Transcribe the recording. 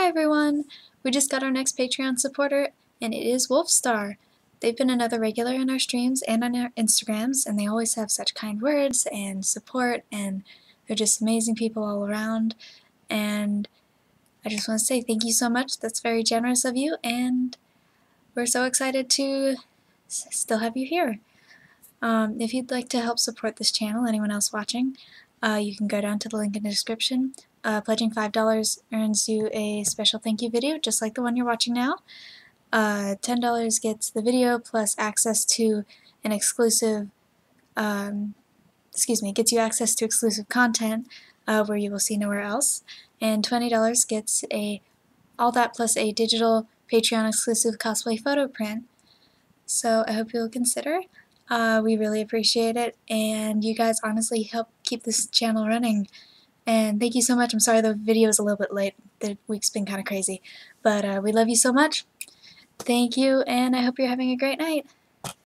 Hi everyone! We just got our next Patreon supporter, and it is Wolfstar. They've been another regular in our streams and on our Instagrams, and they always have such kind words and support, and they're just amazing people all around. And I just want to say thank you so much. That's very generous of you, and we're so excited to still have you here. Um, if you'd like to help support this channel, anyone else watching, uh, you can go down to the link in the description uh, pledging $5 earns you a special thank you video, just like the one you're watching now. Uh, $10 gets the video plus access to an exclusive, um, excuse me, gets you access to exclusive content uh, where you will see nowhere else. And $20 gets a all that plus a digital Patreon exclusive cosplay photo print. So I hope you'll consider. Uh, we really appreciate it, and you guys honestly help keep this channel running. And thank you so much. I'm sorry the video is a little bit late. The week's been kind of crazy. But uh, we love you so much. Thank you, and I hope you're having a great night.